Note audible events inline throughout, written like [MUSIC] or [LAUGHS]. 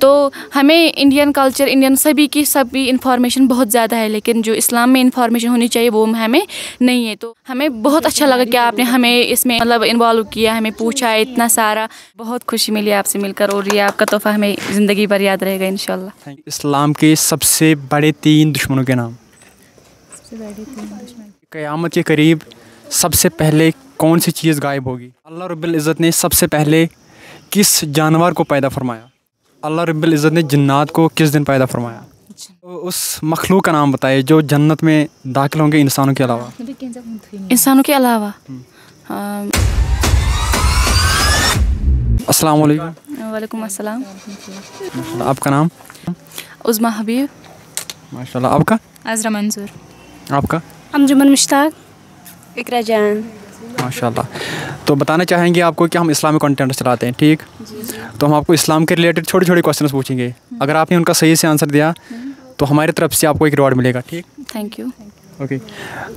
तो हमें Indian culture Indian सभी की सभी इंफॉर्मेशन बहुत ज़्यादा है लेकिन जो इस्लाम में इंफॉर्मेशन होनी चाहिए वो हमें नहीं है। तो हमें बहुत अच्छा लगा कि आपने हमें इसमें मतलब इन्वॉल्व किया हमें पूछा है इतना सारा। बहुत खुशी मिली आपसे मिलकर और ये आपका तोहफ़ा हमें ज़िंदगी भर याद रहेगा इन इस्लाम के सबसे बड़े तीन दुश्मनों के नाम। क़यामत के करीब सबसे पहले कौन सी चीज़ गायब होगी? अल्लाह रब्बुल इज़्ज़त ने सबसे पहले किस जानवर को पैदा फरमाया? अल्लाह रब्बुल इज़्ज़त ने जन्नात को किस दिन पैदा फरमाया? तो उस मखलूक का नाम बताइए जो जन्नत में दाखिल होंगे इंसानों के अलावा। इंसानों के अलावा? अस्सलाम वालेकुम। वालेकुम अस्सलाम। आपका नाम? उज़मा हबीब। माशाल्लाह आपका? अजरा मंजूर। आपका? अंजुमन मुश्ताक। इकरा जान। माशाल्लाह। तो बताना चाहेंगे आपको कि हम इस्लामिक कंटेंट चलाते हैं ठीक? तो हम आपको इस्लाम के रिलेटेड छोटे छोटे क्वेश्चंस पूछेंगे अगर आपने उनका सही से आंसर दिया तो हमारी तरफ़ से आपको एक रिवॉर्ड मिलेगा ठीक? थैंक यू ओके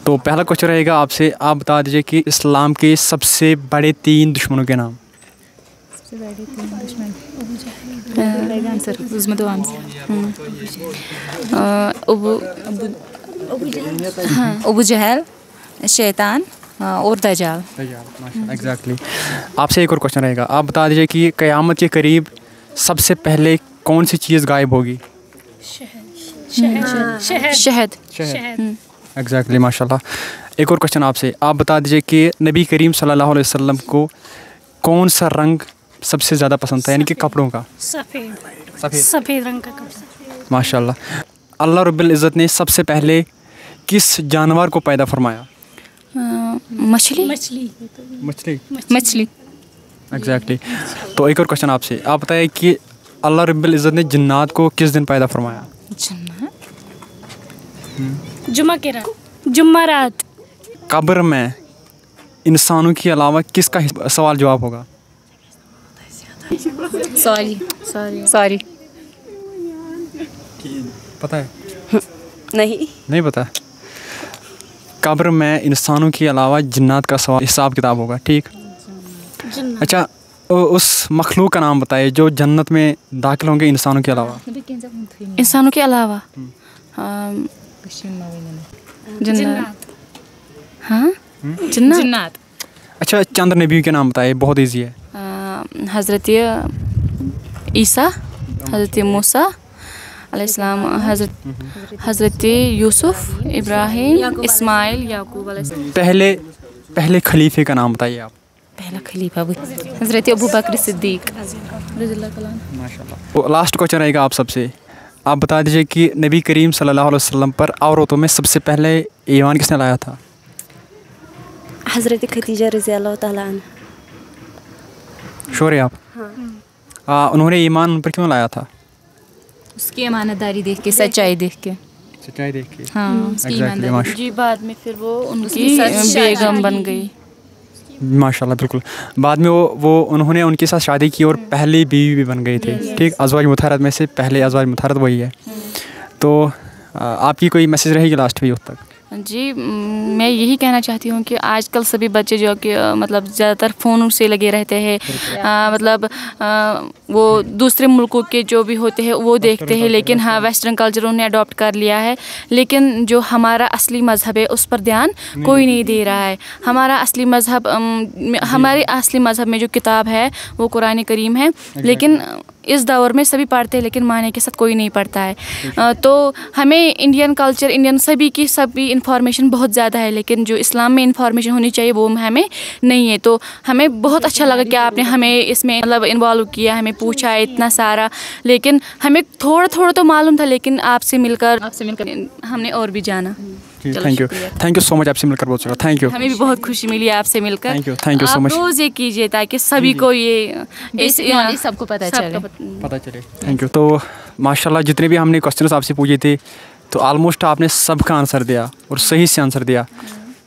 तो पहला क्वेश्चन रहेगा आपसे आप बता दीजिए कि इस्लाम के सबसे बड़े तीन दुश्मनों के नाम। आंसर उसमें दो आंसर अबू अबू जहल शैतान और दजाल। एग्जैक्टली आपसे एक और क्वेश्चन रहेगा। आप बता दीजिए कि क़यामत के करीब सबसे पहले कौन सी चीज़ गायब होगी? शहद। एग्जैक्टली माशाल्लाह। एक और क्वेश्चन आपसे। आप बता दीजिए कि नबी करीम सल्लल्लाहु अलैहि वसल्लम को कौन सा रंग सबसे ज़्यादा पसंद था? यानी कि कपड़ों का। सफ़ेद। सफ़ेद। सफ़ेद रंग का कपड़ा। माशाल्लाह। अल्लाह रब्बुल इज़्ज़त ने सबसे पहले किस जानवर को पैदा फरमाया? मछली? मछली। मछली? मछली। एग्जैक्टली तो एक और क्वेश्चन आपसे। आप बताइए कि अल्लाह रब्बुल इज़्ज़त ने जन्नात को किस दिन पैदा फरमाया? जुमा के रात। जुम्मा रात। कब्र में इंसानों के अलावा किसका सवाल जवाब होगा? सॉरी सॉरी सॉरी पता है? [LAUGHS] नहीं। नहीं पता? कब्र में इंसानों के अलावा जन्नात का सवाल हिसाब किताब होगा ठीक? अच्छा उस मखलूक का नाम बताइए जो जन्नत में दाखिल होंगे इंसानों के अलावा। इंसानों के अलावा? जन्नत। हाँ? जन्नत? जन्नत। अच्छा चंद्र नबी के नाम बताइए बहुत इजी है। हज़रत ईसा हज़रत मूसा अलैहिस्सलाम हज़रत हज़रत यूसुफ इब्राहिम इस्माइल याकूब पहले पहले खलीफे का नाम बताइए आप। पहला खलीफा हज़रत अबू बकर सिद्दीक। तो लास्ट क्वेश्चन रहेगा आप सबसे। आप बता दीजिए कि नबी करीम सल्लल्लाहु अलैहि वसल्लम पर औरतों में सबसे पहले ईमान किसने लाया था? हज़रत खदीजा रज़ी अल्लाह अन्हा। श्योर है आप? आ, उन्होंने ईमान उन पर क्यों लाया था? उसकी ईमानदारी देख के सच्चाई देख के। सच्चाई देख के। हाँ उसकी ईमानदारी माशा जी बाद में फिर वो उनकी बेगम बन गई। माशाल्लाह बिल्कुल। बाद में वो वो उन्होंने उनके साथ शादी की और पहली बीवी भी बन गई थी। ठीक? अजवाज मुतारत में से पहले अजवाज मुतारत वही है। तो आपकी कोई मैसेज रहेगी लास्ट में तक? जी मैं यही कहना चाहती हूँ कि आजकल सभी बच्चे जो कि मतलब ज़्यादातर फ़ोन से लगे रहते हैं। मतलब अ, वो दूसरे मुल्कों के जो भी होते हैं वो देखते हैं लेकिन हाँ वेस्टर्न कल्चर उन्हें अडॉप्ट कर लिया है। लेकिन जो हमारा असली मज़हब है उस पर ध्यान कोई नहीं दे रहा है। हमारा असली मज़हब हमारे असली मज़हब में जो किताब है वो कुरान करीम है। लेकिन इस दौर में सभी पढ़ते हैं, लेकिन माने के साथ कोई नहीं पढ़ता है। तो हमें इंडियन कल्चर इंडियन सभी की सभी इंफॉर्मेशन बहुत ज़्यादा है, लेकिन जो इस्लाम में इंफॉर्मेशन होनी चाहिए, वो हमें नहीं है। तो हमें बहुत अच्छा लगा कि आपने हमें इसमें मतलब इन्वॉल्व किया, हमें पूछा है इतना सारा। लेकिन हमें थोड़ा थोड़ा तो मालूम था, लेकिन आपसे मिलकर आपसे मिलकर हमने और भी जाना। चलो, thank you thank you so much आपसे मिलकर बहुत थैंक यू हमें भी बहुत खुशी मिली आपसे मिलकर। Thank you thank you so much रोज़ ये कीजिए ताकि सभी को ये सबको पता चले। पता चले। थैंक यू तो माशाल्लाह जितने भी हमने क्वेश्चन आपसे पूछे थे तो ऑलमोस्ट आपने सबका आंसर दिया और सही से आंसर दिया।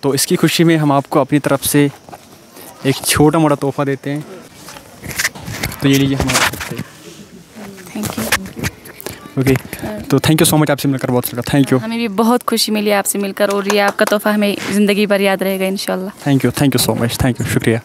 तो इसकी खुशी में हम आपको अपनी तरफ़ से एक छोटा मोटा तोहफा देते हैं। तो ये लीजिए हमारे तरफ़ से। ओके तो थैंक यू सो मच आपसे मिलकर बहुत शुक्रिया थैंक यू हमें भी बहुत खुशी मिली आपसे मिलकर और ये आपका तोहफा हमें ज़िंदगी भर याद रहेगा इन thank you thank you so much thank you शुक्रिया।